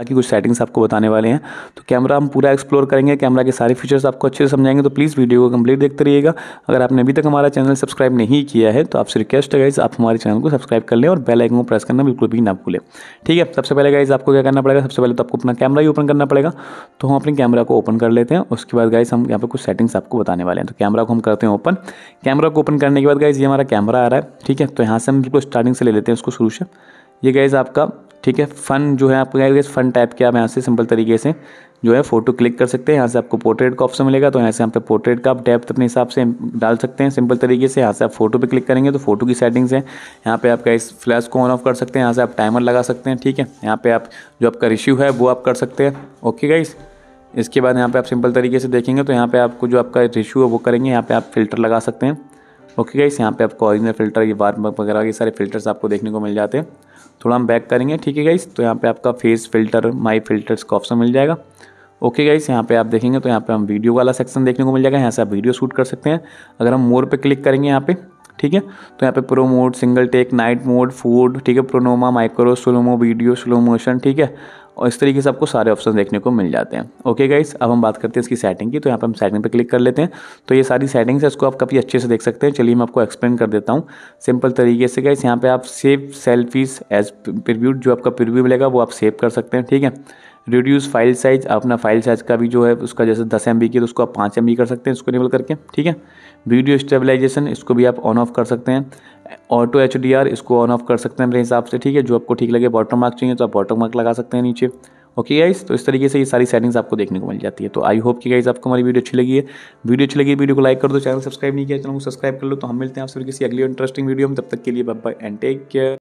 बाकी कुछ सेटिंग्स आपको बताने वाले हैं। तो कैमरा हम पूरा एक्सप्लोर करेंगे कैमरा के सारे फीचर्स आपको अच्छे से समझाएँगे तो प्लीज़ वीडियो को कंप्लीट देखते रहिएगा। अगर आपने अभी तक हमारा चैनल सब्सक्राइब नहीं किया है तो आपसे रिक्वेस्ट है गाइज़ आप हमारे चैनल को सब्सक्राइब कर लें और बेल आइकन को प्रेस करना बिल्कुल भी ना भूलें। ठीक है, सबसे पहले गाइज़ आपको क्या करना पड़ेगा? सबसे पहले तो आपको अपना कैमरा ही ओपन करना पड़ेगा। तो हम अपने कैमरा को ओपन कर लेते हैं। उसके बाद गाइज़ हम यहाँ पर कुछ सेटिंग्स आपको बताने वाले हैं। तो कैमरा को हम करते हैं ओपन कैमरा को ओपन करने के बाद गाइज़ ये हमारा कैमरा आ रहा है। ठीक है तो यहाँ से हम बिल्कुल स्टार्टिंग से ले लेते हैं उसको शुरू से। ये गाइज़ आपका ठीक है फ़न जो है आपको गाइज़ फ़न टाइप के आप यहाँ से सिंपल तरीके से जो है फ़ोटो क्लिक कर सकते हैं। यहाँ से आपको पोर्ट्रेट का ऑप्शन मिलेगा तो यहाँ से यहाँ पे पोर्ट्रेट का आप डेप्थ अपने हिसाब से डाल सकते हैं सिंपल तरीके से। यहाँ से आप फ़ोटो पे क्लिक करेंगे तो फ़ोटो की सेटिंग्स है। यहाँ पे आपका इस फ्लैश को ऑन ऑफ़ कर सकते हैं, यहाँ से आप टाइमर लगा सकते हैं, ठीक है। यहाँ पे आप जो आपका रिश्यू है वो आप कर सकते हैं। ओके गाइस इसके बाद यहाँ पे आप सिंपल तरीके से देखेंगे तो यहाँ पे आपको जो आपका रिश्यू है वो करेंगे, यहाँ पे आप फ़िल्टर लगा सकते हैं। ओके गाइस यहाँ पे आपको ऑरिजिनल फ़िल्टर ये वार वगैरह, ये सारे फिल्टर्स आपको देखने को मिल जाते हैं। थोड़ा हम बैक करेंगे, ठीक है गाइस तो यहाँ पे आपका फेस फ़िल्टर माई फिल्टर्स का ऑप्शन मिल जाएगा। ओके गाइस यहाँ पे आप देखेंगे तो यहाँ पे हम वीडियो वाला सेक्शन देखने को मिल जाएगा। यहाँ से आप वीडियो शूट कर सकते हैं। अगर हम मोर पे क्लिक करेंगे यहाँ पे, ठीक है? तो यहाँ पे pro mode single take night mode food ठीक है? Panorama micro slomo video slow motion ठीक है? और इस तरीके से आपको सारे ऑप्शन देखने को मिल जाते हैं। ओके गाइस अब हम बात करते हैं इसकी सेटिंग की तो यहाँ पर हम सेटिंग पर क्लिक कर लेते हैं। तो ये सारी सेटिंग्स है, इसको आप काफ़ी अच्छे से देख सकते हैं। चलिए मैं आपको एक्सप्लेन कर देता हूँ। सिंपल तरीके से गाइस यहाँ पे आप सेव सेल्फीज एज प्रिव्यू जो आपका प्रिव्यू मिलेगा, वो आप सेव कर सकते हैं, ठीक है? रिड्यूस फ़ाइल साइज़ अपना फ़ाइल साइज़ का भी जो है, उसका जैसे दस एम की तो उसको आप पाँच एम कर सकते हैं, इसको इनेबल करके, ठीक है? वीडियो स्टेबलाइजेशन इसको भी आप ऑन ऑफ़ कर सकते हैं। ऑटो एचडीआर इसको ऑन ऑफ़ कर सकते हैं मेरे हिसाब से, ठीक है? जो आपको ठीक लगे बॉटम मार्क चाहिए तो आप बॉटम मार्क लगा सकते हैं नीचे। ओके गाइस तो इस तरीके से ये सारी सेटिंग्स आपको देखने को मिल जाती है। तो आई होप कि गाइस आपको हमारी वीडियो अच्छी लगी है। वीडियो अच्छी लगी वीडियो को लाइक कर दो चैनल सब्सक्राइब नहीं किया चैनल को सब्सक्राइब कर लो। तो हम मिलते हैं आपसे किसी अगली इंटरेस्टिंग वीडियो में। तब तक के लिए bye bye and take care